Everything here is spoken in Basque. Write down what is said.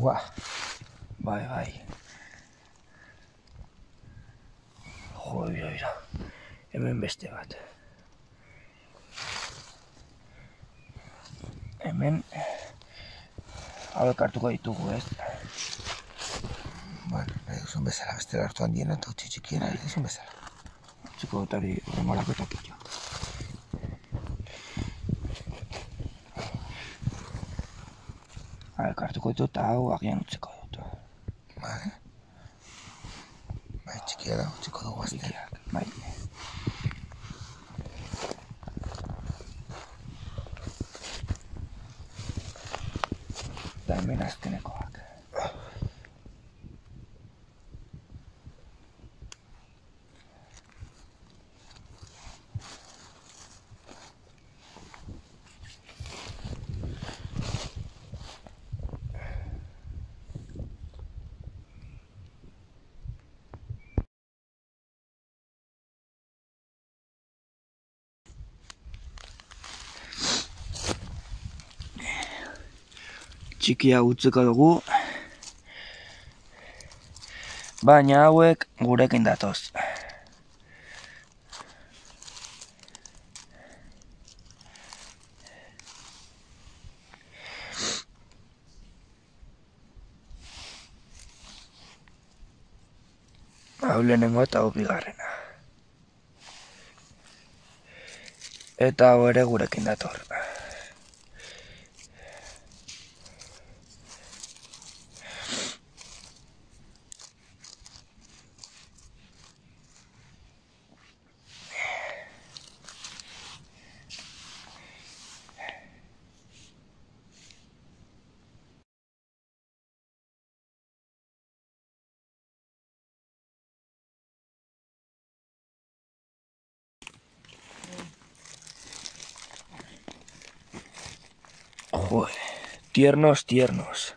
Buah. Bai, bai. Jo, bira, bira. Hemen beste bat. Hemen... Hauek hartuko ditugu, ez? Bueno, nahi duzun bezala, bestela hartu handiena eta utzi txikiena, nahi duzun bezala. Txiko dut hori remolako eta pillo. Hauek hartuko ditut eta hau agian utziko dut. Vale. Bai, txikia da, utziko dugu azte. Txikiak, bai. Eta hemen Txikia utziko. Baina hauek gurekin datoz. Hau lehenengo eta hau bigarrena. Eta hau ere gurekin dator. Tiernos, tiernos.